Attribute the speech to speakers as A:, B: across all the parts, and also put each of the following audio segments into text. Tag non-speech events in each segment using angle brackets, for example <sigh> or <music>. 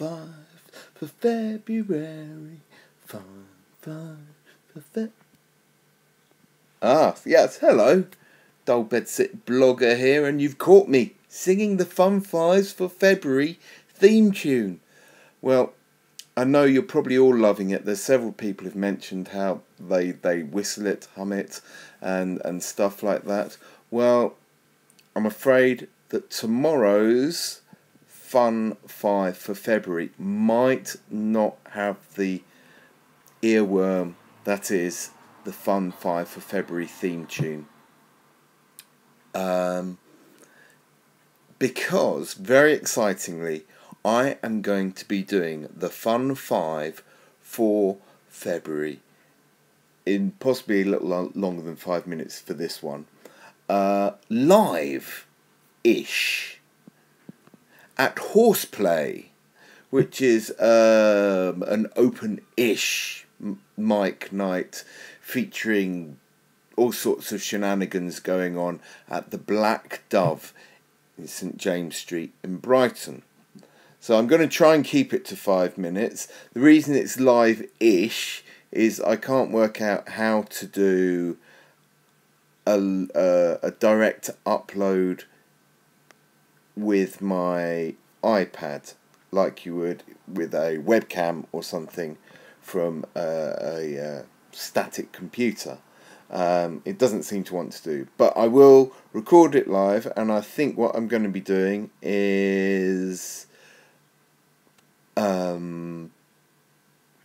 A: five for February. Fun five for Feb. Ah, yes, hello. Dull Bedsit blogger here, and you've caught me singing the Fun Fives for February theme tune. Well, I know you're probably all loving it. There's several people who've mentioned how they they whistle it, hum it, and and stuff like that. Well, I'm afraid that tomorrow's Fun Five for February might not have the earworm that is the Fun Five for February theme tune. Um, because very excitingly, I am going to be doing the Fun Five for February in possibly a little longer than five minutes for this one. Uh, live ish at Horseplay, which is um, an open ish mic night featuring all sorts of shenanigans going on at the Black Dove in St James Street in Brighton. So I'm going to try and keep it to five minutes. The reason it's live ish is I can't work out how to do a, a, a direct upload with my iPad like you would with a webcam or something from a, static computer. Um, it doesn't seem to want to do, but I will record it live, and I think what I'm going to be doing is um,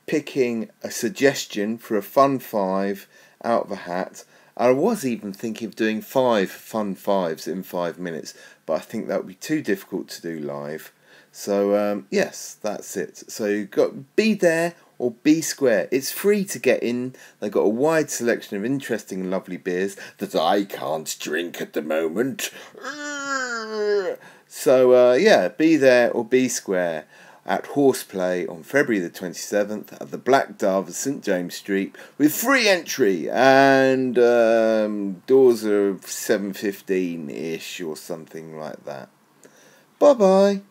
A: picking a suggestion for a fun five out of a hat. I was even thinking of doing five fun fives in five minutes, but I think that would be too difficult to do live. So um, yes, that's it. So you've got be there or B Square. It's free to get in. They've got a wide selection of interesting and lovely beers that I can't drink at the moment. <laughs> So uh, yeah, be there or B Square at Horseplay on February the 27th at the Black Dove, St James Street, with free entry and um, doors are 7.15ish or something like that. Bye bye.